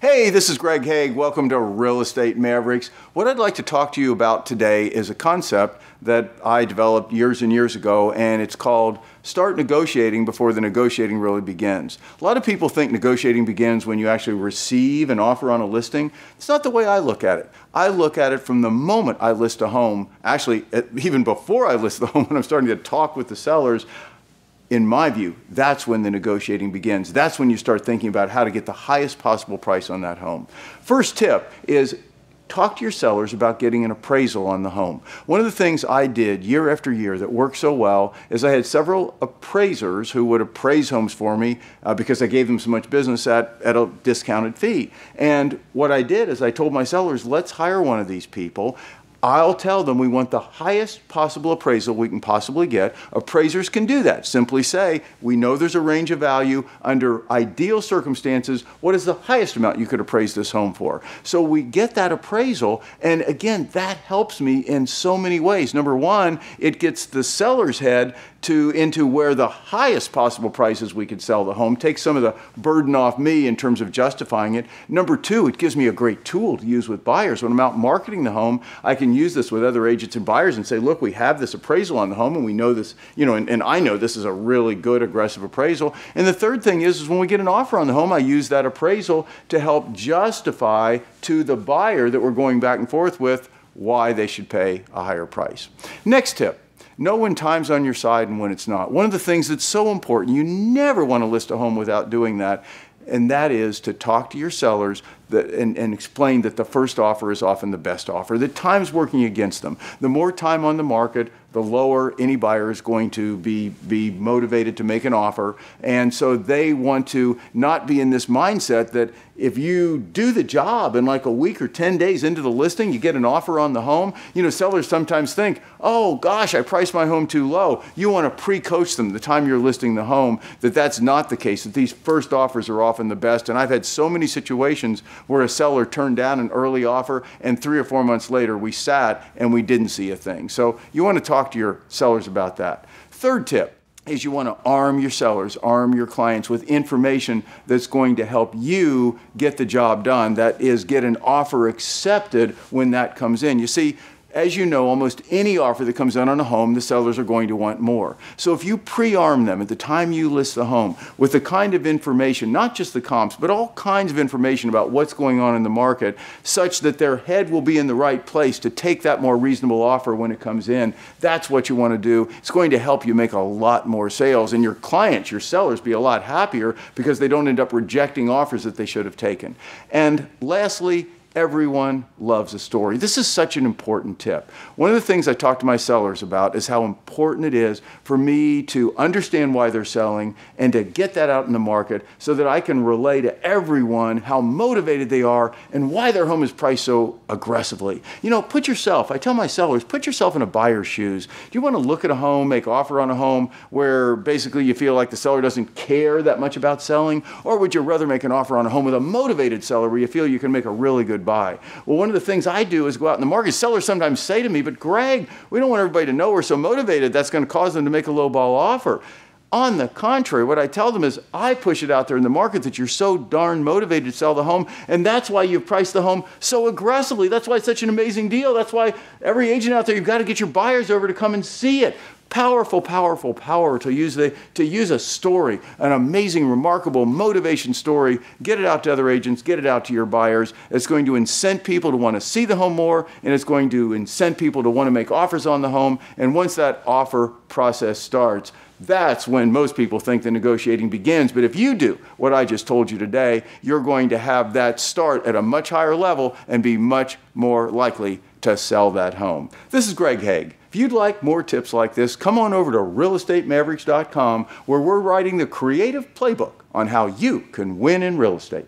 Hey, this is Greg Hague. Welcome to Real Estate Mavericks. What I'd like to talk to you about today is a concept that I developed years and years ago, and it's called start negotiating before the negotiating really begins. A lot of people think negotiating begins when you actually receive an offer on a listing. It's not the way I look at it. I look at it from the moment I list a home, actually, even before I list the home, when I'm starting to talk with the sellers in my view, that's when the negotiating begins. That's when you start thinking about how to get the highest possible price on that home. First tip is talk to your sellers about getting an appraisal on the home. One of the things I did year after year that worked so well is I had several appraisers who would appraise homes for me uh, because I gave them so much business at, at a discounted fee. And what I did is I told my sellers, let's hire one of these people. I'll tell them we want the highest possible appraisal we can possibly get. Appraisers can do that. Simply say, we know there's a range of value. Under ideal circumstances, what is the highest amount you could appraise this home for? So we get that appraisal, and again, that helps me in so many ways. Number one, it gets the seller's head to into where the highest possible prices we could sell the home, takes some of the burden off me in terms of justifying it. Number two, it gives me a great tool to use with buyers. When I'm out marketing the home, I can use this with other agents and buyers and say, look, we have this appraisal on the home and we know this, you know, and, and I know this is a really good aggressive appraisal. And the third thing is, is when we get an offer on the home, I use that appraisal to help justify to the buyer that we're going back and forth with why they should pay a higher price. Next tip Know when time's on your side and when it's not. One of the things that's so important, you never want to list a home without doing that, and that is to talk to your sellers that, and, and, explain that the first offer is often the best offer, that time's working against them. The more time on the market, the lower any buyer is going to be, be motivated to make an offer. And so they want to not be in this mindset that if you do the job in like a week or 10 days into the listing, you get an offer on the home. You know, sellers sometimes think, oh gosh, I priced my home too low. You want to pre coach them the time you're listing the home that that's not the case, that these first offers are often the best. And I've had so many situations where a seller turned down an early offer and three or four months later we sat and we didn't see a thing. So you want to talk to your sellers about that. Third tip is you want to arm your sellers, arm your clients with information that's going to help you get the job done. That is, get an offer accepted when that comes in. You see, as you know, almost any offer that comes in on a home, the sellers are going to want more. So if you pre-arm them at the time you list the home with the kind of information, not just the comps, but all kinds of information about what's going on in the market, such that their head will be in the right place to take that more reasonable offer when it comes in, that's what you want to do. It's going to help you make a lot more sales and your clients, your sellers, be a lot happier because they don't end up rejecting offers that they should have taken. And lastly, Everyone loves a story. This is such an important tip. One of the things I talk to my sellers about is how important it is for me to understand why they're selling and to get that out in the market so that I can relay to everyone how motivated they are and why their home is priced so aggressively. You know, put yourself, I tell my sellers, put yourself in a buyer's shoes. Do you want to look at a home, make offer on a home where basically you feel like the seller doesn't care that much about selling? Or would you rather make an offer on a home with a motivated seller where you feel you can make a really good buy. Well, one of the things I do is go out in the market. Sellers sometimes say to me, but Greg, we don't want everybody to know we're so motivated. That's going to cause them to make a low ball offer. On the contrary, what I tell them is I push it out there in the market that you're so darn motivated to sell the home, and that's why you've priced the home so aggressively. That's why it's such an amazing deal. That's why every agent out there, you've got to get your buyers over to come and see it powerful, powerful power to use, the, to use a story, an amazing, remarkable motivation story, get it out to other agents, get it out to your buyers. It's going to incent people to want to see the home more, and it's going to incent people to want to make offers on the home. And once that offer process starts, that's when most people think the negotiating begins. But if you do what I just told you today, you're going to have that start at a much higher level and be much more likely to sell that home. This is Greg Hague. If you'd like more tips like this, come on over to realestatemavericks.com where we're writing the creative playbook on how you can win in real estate.